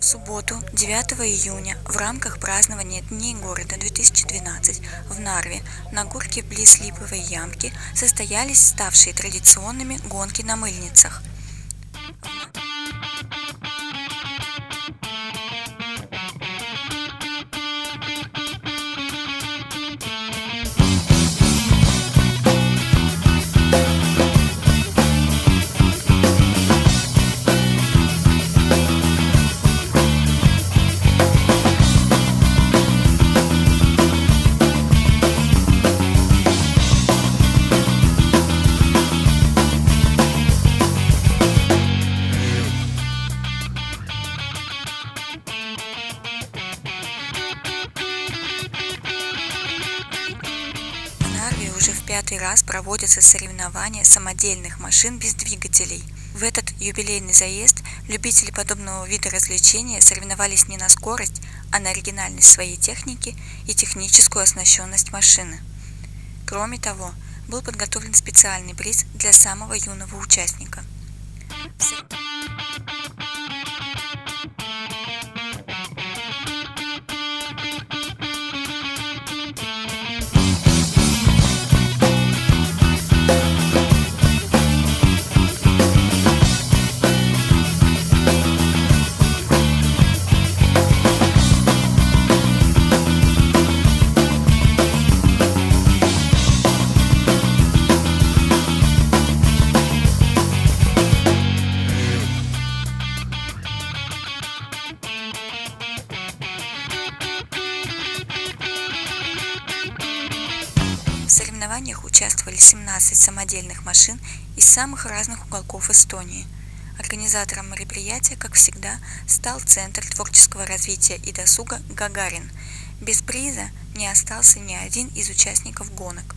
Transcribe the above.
В субботу, 9 июня, в рамках празднования Дней города 2012 в Нарве на горке близ Липовой ямки состоялись ставшие традиционными гонки на мыльницах. Уже в пятый раз проводятся соревнования самодельных машин без двигателей. В этот юбилейный заезд любители подобного вида развлечения соревновались не на скорость, а на оригинальность своей техники и техническую оснащенность машины. Кроме того, был подготовлен специальный приз для самого юного участника. Сор- соревнованиях участвовали 17 самодельных машин из самых разных уголков Эстонии. Организатором мероприятия, как всегда, стал Центр творческого развития и досуга «Гагарин». Без приза не остался ни один из участников гонок.